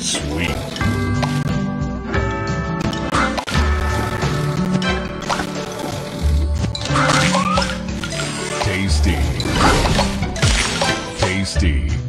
Sweet. Tasty. Tasty.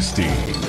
Steve.